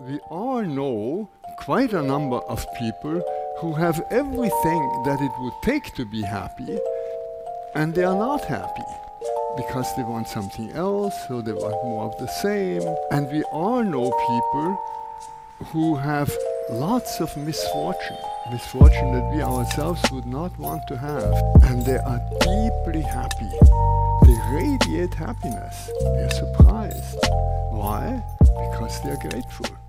We all know quite a number of people who have everything that it would take to be happy, and they are not happy because they want something else So they want more of the same. And we all know people who have lots of misfortune, misfortune that we ourselves would not want to have, and they are deeply happy. They radiate happiness. They are surprised. Why? Because they are grateful.